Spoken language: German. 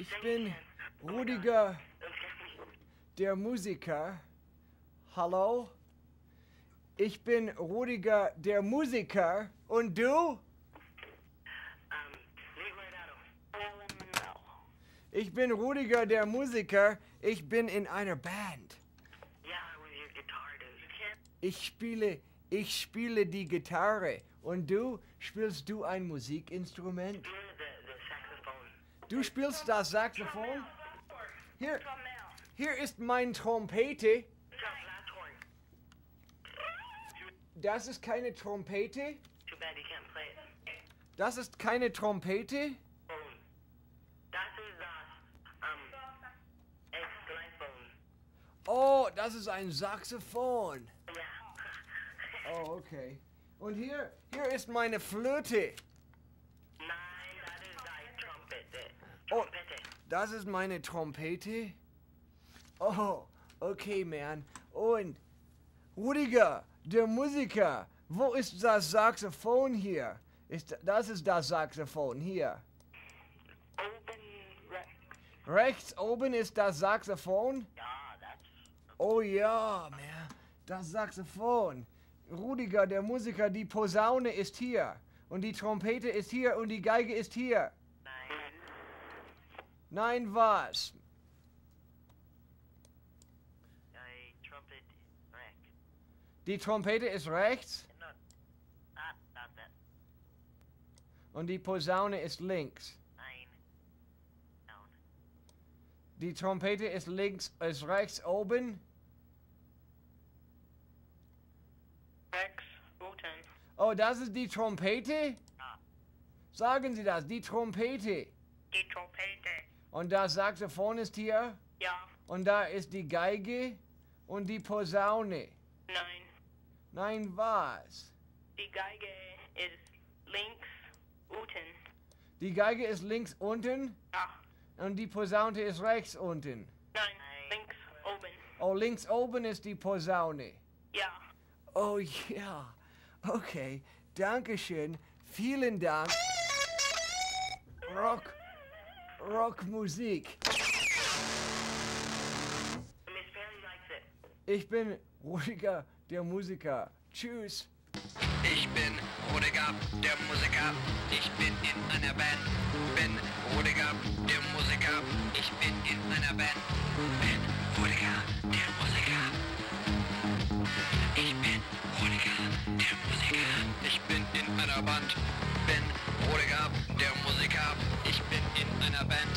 Ich bin Rudiger, der Musiker. Hallo? Ich bin Rudiger, der Musiker. Und du? Ich bin Rudiger, der Musiker. Ich bin in einer Band. Ich spiele, ich spiele die Gitarre. Und du? Spielst du ein Musikinstrument? Du spielst das Saxophon? Hier, hier ist mein Trompete. Das ist keine Trompete. Das ist keine Trompete. Oh, das ist ein Saxophon. Oh, okay. Und hier, hier ist meine Flöte. Das ist meine Trompete. Oh, okay, man. Und Rudiger, der Musiker, wo ist das Saxophon hier? Ist, das ist das Saxophon hier. Open right. Rechts oben ist das Saxophon. Yeah, that's Oh ja, man, das Saxophon. Rudiger, der Musiker, die Posaune ist hier. Und die Trompete ist hier und die Geige ist hier. Nein, was? Die Trompete ist rechts that. und die Posaune ist links. Die Trompete ist links, ist rechts oben. X. Uten. Oh, das ist die Trompete? Ah. Sagen Sie das, die Trompete. Die Trompete. Und das Saxophon ist hier. Ja. Und da ist die Geige und die Posaune. Nein. Nein, was? Die Geige ist links unten. Die Geige ist links unten Ja. und die Posaune ist rechts unten. Nein. Links oben. Oh, links oben ist die Posaune. Ja. Oh ja. Okay. Dankeschön. Vielen Dank. Rock. Rockmusik. Miss Perry likes it. Ich bin Rudiger, der Musiker. Tschüss. Ich bin Rudiger, der Musiker. Ich bin in einer Band. Bin Rudiger, der Musiker. Ich bin in einer Band. Bin Rudiger, der Ich bin in einer Band, bin Rodegab, der Musiker. Ich bin in einer Band,